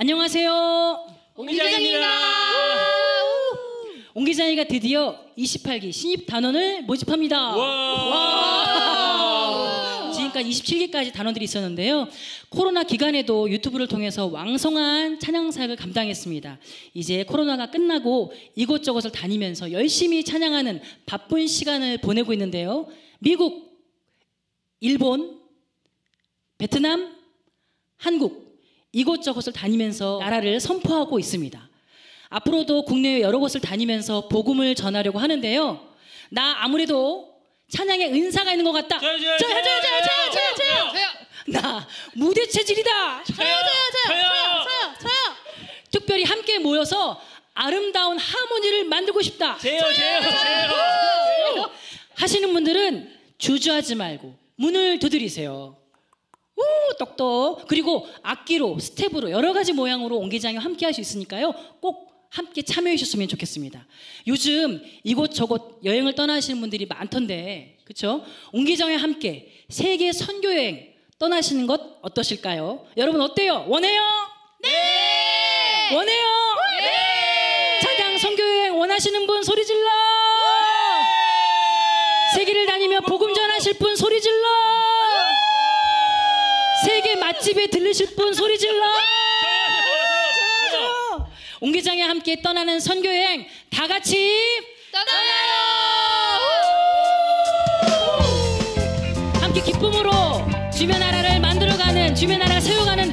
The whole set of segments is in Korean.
안녕하세요. 옹기장입니다. 옹 기장이가 드디어 28기 신입 단원을 모집합니다. 와. 지금까지 27기까지 단원들이 있었는데요. 코로나 기간에도 유튜브를 통해서 왕성한 찬양 사역을 감당했습니다. 이제 코로나가 끝나고 이곳저곳을 다니면서 열심히 찬양하는 바쁜 시간을 보내고 있는데요. 미국, 일본, 베트남, 한국 이곳저곳을 다니면서 나라를 선포하고 있습니다. 앞으로도 국내외 여러 곳을 다니면서 복음을 전하려고 하는데요. 나 아무래도 찬양의 은사가 있는 것 같다. 저요, 저요, 저요, 저요, 저요, 저요, 나 무대 체질이다. 저요, 저요, 저요, 저요, 저요, 특별히 함께 모여서 아름다운 하모니를 만들고 싶다. 제요, 제요, 제요. 하시는 분들은 주저하지 말고 문을 두드리세요. 오, 똑똑. 그리고 악기로, 스텝으로 여러 가지 모양으로 옹기장에 함께 할 수 있으니까요. 꼭 함께 참여해 주셨으면 좋겠습니다. 요즘 이곳저곳 여행을 떠나시는 분들이 많던데, 그쵸? 옹기장에 함께 세계 선교여행 떠나시는 것 어떠실까요? 여러분 어때요? 원해요? 네! 원해요? 네! 찬양 선교여행 원하시는 분 소리 질러! 세계 맛집에 들르실 분 소리 질러! 옹기장에 함께 떠나는 선교여행 다 같이 떠나요! 함께 기쁨으로 주변 나라를 만들어가는 주변 나라를 세워가는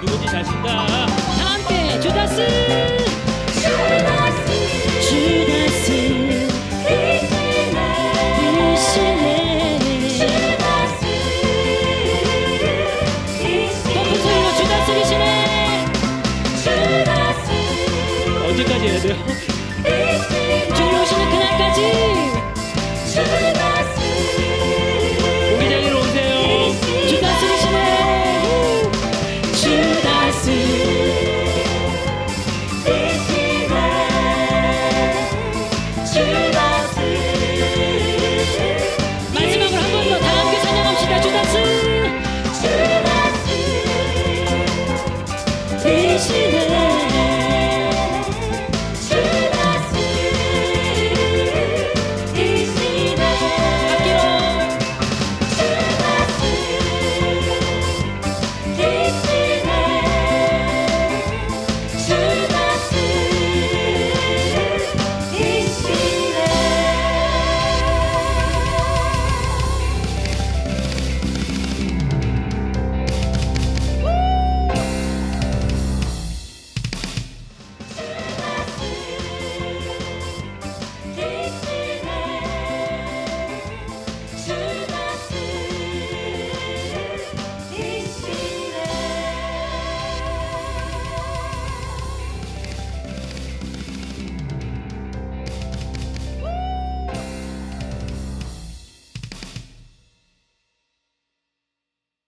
누군지 자신다 함께 주다스. 주다스. 언제까지 해야 돼요?